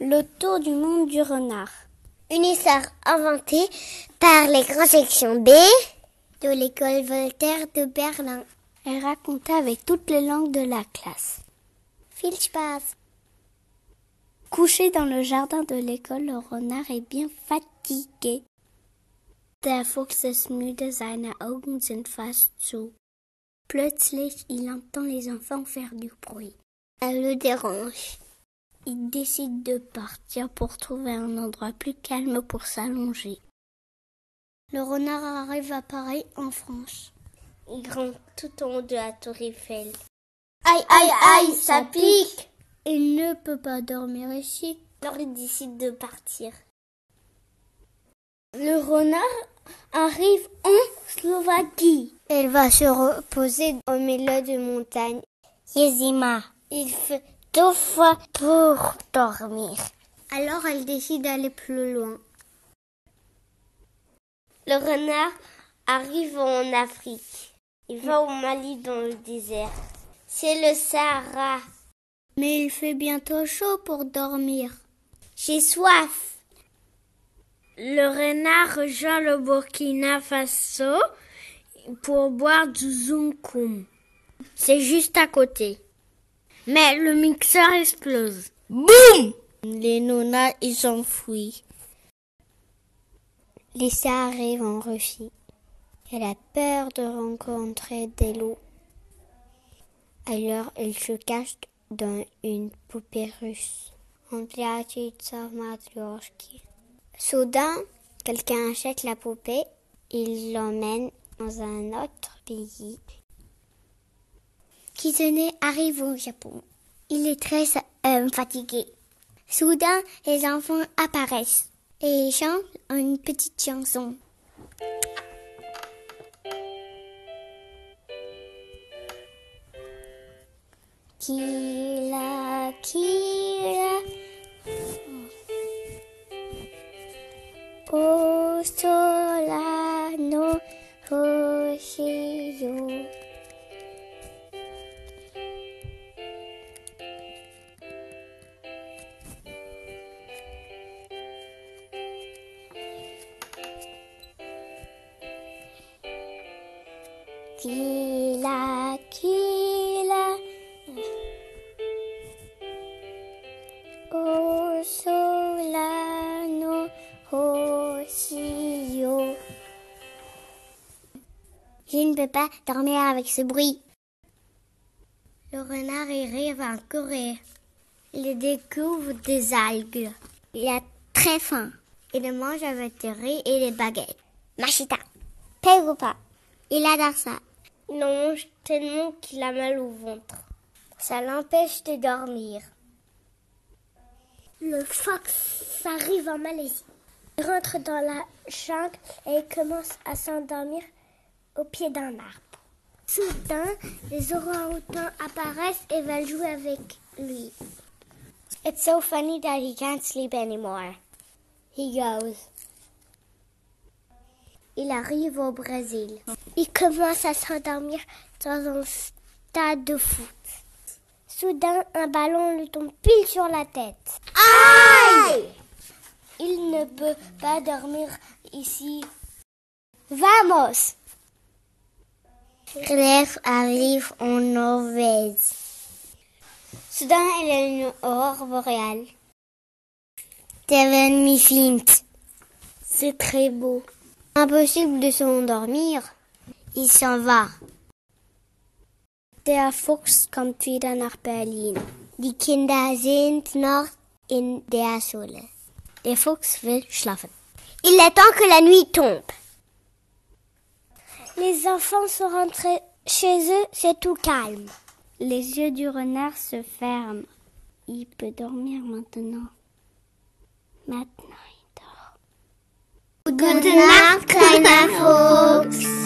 Le tour du monde du renard. Une histoire inventée par les grandes sections B de l'école Voltaire de Berlin. Elle raconta avec toutes les langues de la classe. Spaß. Couché dans le jardin de l'école, le renard est bien fatigué. Der Fuchs müde, seine Augen sind fast zu. Plötzlich, il entend les enfants faire du bruit. Elle le dérange. Il décide de partir pour trouver un endroit plus calme pour s'allonger. Le renard arrive à Paris en France. Il grimpe tout en haut de la tour Eiffel. Aïe, aïe, aïe, ça pique Il ne peut pas dormir ici. Alors il décide de partir. Le renard arrive en Slovaquie. Elle va se reposer au milieu de montagne. Yezima. Il fait deux fois pour dormir. Alors elle décide d'aller plus loin. Le renard arrive en Afrique. Il va au Mali dans le désert. C'est le Sahara. Mais il fait bientôt chaud pour dormir. J'ai soif. Le renard rejoint le Burkina Faso pour boire du zunkum. C'est juste à côté. Mais le mixeur explose. Boum Les nonas, ils s'enfuient. Lisa arrive en Russie. Elle a peur de rencontrer des loups. Alors elle se cache dans une poupée russe. Soudain, quelqu'un achète la poupée. Il l'emmène dans un autre pays. Kizune arrive au Japon. Il est très euh, fatigué. Soudain, les enfants apparaissent et chantent une petite chanson. Kila, kila. Je ne peux pas dormir avec ce bruit. Le renard y rêve en courir. Il découvre des algues. Il a très faim. Il mange avec des riz et des baguettes. Machita. Pas? Il adore ça. Il en mange tellement qu'il a mal au ventre. Ça l'empêche de dormir. Le fox arrive en Malaisie. Il rentre dans la jungle et il commence à s'endormir au pied d'un arbre. Soudain, les orang-outans apparaissent et veulent jouer avec lui. It's so funny that he can't sleep anymore. He goes. Il arrive au Brésil. Il commence à s'endormir dans un stade de foot. Soudain, un ballon lui tombe pile sur la tête. Aïe Il ne peut pas dormir ici. Vamos Rêve arrive en Norvège. Soudain, il y a une aurore boréale. C'est très beau. Impossible de s'endormir. Il s'en va. Der Fuchs kommt wieder nach Berlin. Die Kinder sind noch in der Schule. Der Fuchs will schlafen. Il est temps que la nuit tombe. Les enfants sont rentrés chez eux, c'est tout calme. Les yeux du renard se ferment. Il peut dormir maintenant. Maintenant. Gute Nacht, kleiner Fuchs.